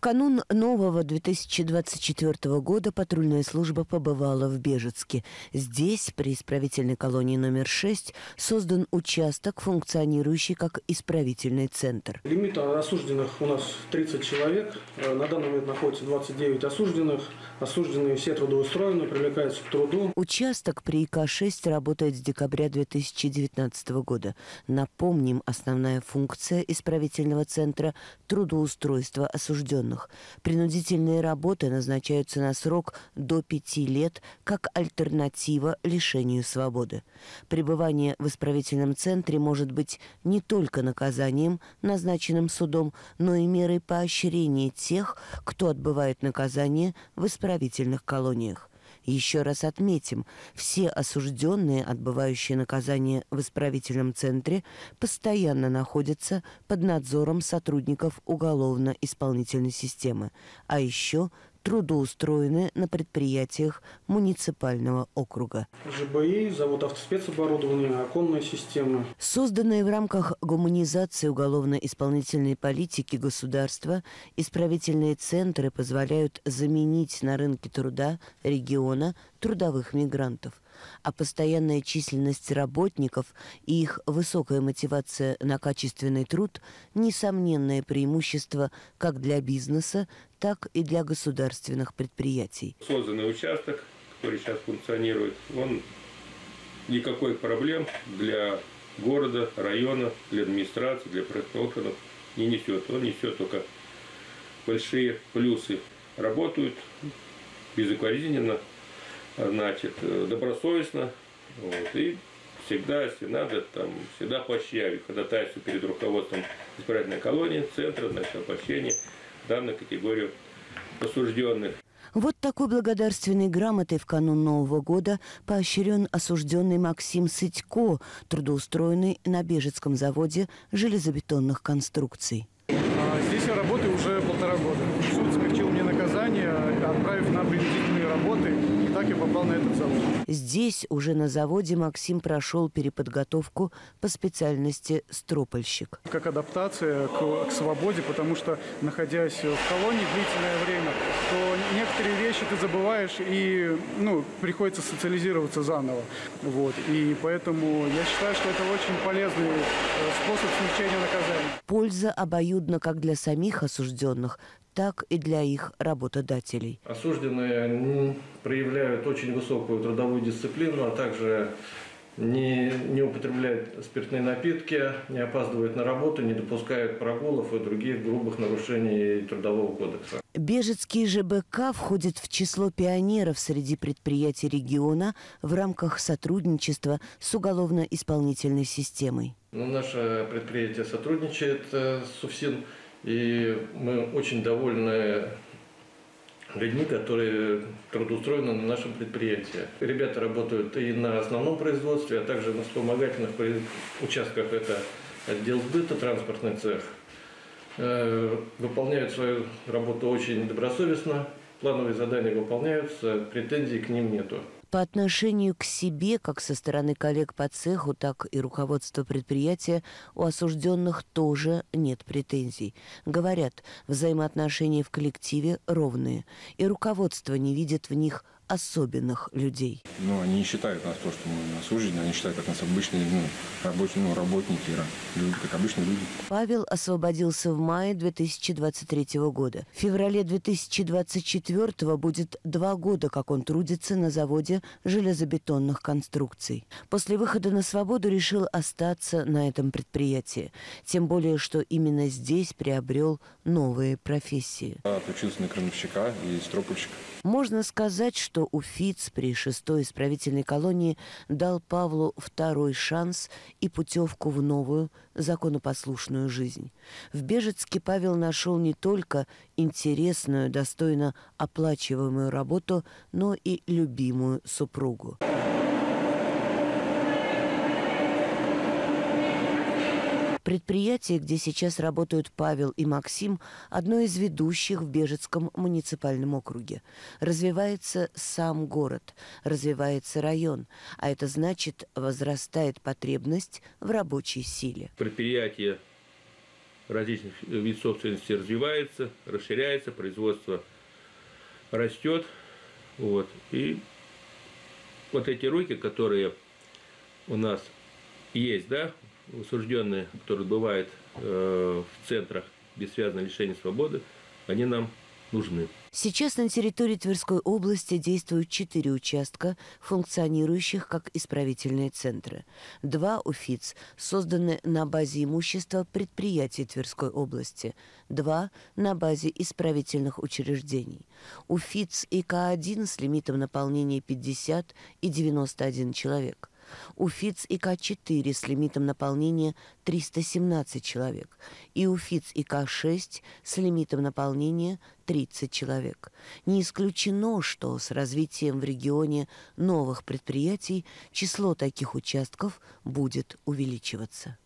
В канун нового 2024 года патрульная служба побывала в Бежецке. Здесь, при исправительной колонии номер 6, создан участок, функционирующий как исправительный центр. Лимит осужденных у нас 30 человек. Э, на данный момент находится 29 осужденных. Осужденные все трудоустроены, привлекаются к труду. Участок при ИК-6 работает с декабря 2019 года. Напомним, основная функция исправительного центра – трудоустройство осужденных. Принудительные работы назначаются на срок до пяти лет как альтернатива лишению свободы. Пребывание в исправительном центре может быть не только наказанием, назначенным судом, но и мерой поощрения тех, кто отбывает наказание в исправительных колониях. Еще раз отметим, все осужденные, отбывающие наказание в исправительном центре, постоянно находятся под надзором сотрудников уголовно-исполнительной системы, а еще трудоустроены на предприятиях муниципального округа. ЖБИ, завод автоспецоборудования, оконная система. Созданные в рамках гуманизации уголовно-исполнительной политики государства, исправительные центры позволяют заменить на рынке труда региона трудовых мигрантов – а постоянная численность работников и их высокая мотивация на качественный труд – несомненное преимущество как для бизнеса, так и для государственных предприятий. Созданный участок, который сейчас функционирует, он никакой проблем для города, района, для администрации, для проектных органов не несет. Он несет только большие плюсы. Работают безукоризненно, значит, э, добросовестно. Вот, и всегда, если надо, там, всегда поощряю, ходатайствую перед руководством избирательной колонии, центра, значит, о поощрении данной категорию осужденных. Вот такой благодарственной грамотой в канун Нового года поощрен осужденный Максим Сытько, трудоустроенный на Бежецком заводе железобетонных конструкций. А здесь я работаю уже полтора года. Суд смягчил мне наказание, отправив на принудительные работы так я попал на этот завод. Здесь, уже на заводе, Максим прошел переподготовку по специальности стропольщик. Как адаптация к, к свободе, потому что, находясь в колонии длительное время, то некоторые вещи ты забываешь и ну, приходится социализироваться заново. Вот. И поэтому я считаю, что это очень полезный э, способ смягчения наказания. Польза обоюдна как для самих осужденных, так и для их работодателей. Осужденные проявляют очень высокую трудовую дисциплину, а также не, не употребляют спиртные напитки, не опаздывают на работу, не допускают прогулов и других грубых нарушений Трудового кодекса. Бежецкий ЖБК входит в число пионеров среди предприятий региона в рамках сотрудничества с уголовно-исполнительной системой. Ну, наше предприятие сотрудничает э, с УФСИН и мы очень довольны людьми, которые трудоустроены на нашем предприятии. Ребята работают и на основном производстве, а также на вспомогательных участках. Это отдел сбыта, транспортный цех. Э, выполняют свою работу очень добросовестно, плановые задания выполняются, претензий к ним нету. По отношению к себе, как со стороны коллег по цеху, так и руководства предприятия, у осужденных тоже нет претензий. Говорят, взаимоотношения в коллективе ровные, и руководство не видит в них особенных людей. Ну, они не считают нас то, что мы осуждены, они считают как нас обычные ну, рабочие, ну, работники, люди, как обычные люди. Павел освободился в мае 2023 года. В феврале 2024 будет два года, как он трудится на заводе железобетонных конструкций. После выхода на свободу решил остаться на этом предприятии. Тем более, что именно здесь приобрел новые профессии. Отучился на крановщика и стропольщика. Можно сказать, что Уфиц при шестой исправительной колонии дал Павлу второй шанс и путевку в новую законопослушную жизнь. В Бежецке Павел нашел не только интересную, достойно оплачиваемую работу, но и любимую супругу. Предприятие, где сейчас работают Павел и Максим, одно из ведущих в Бежецком муниципальном округе. Развивается сам город, развивается район, а это значит, возрастает потребность в рабочей силе. Предприятие различных видов собственности развивается, расширяется, производство растет. Вот. И вот эти руки, которые у нас есть, да, осужденные, которые бывают э, в центрах бессвязного лишения свободы, они нам нужны. Сейчас на территории Тверской области действуют четыре участка, функционирующих как исправительные центры. Два УФИЦ созданы на базе имущества предприятий Тверской области, два – на базе исправительных учреждений. УФИЦ ИК-1 с лимитом наполнения 50 и 91 человек. УФИЦ ИК-4 с лимитом наполнения 317 человек и УФИЦ ИК-6 с лимитом наполнения 30 человек. Не исключено, что с развитием в регионе новых предприятий число таких участков будет увеличиваться.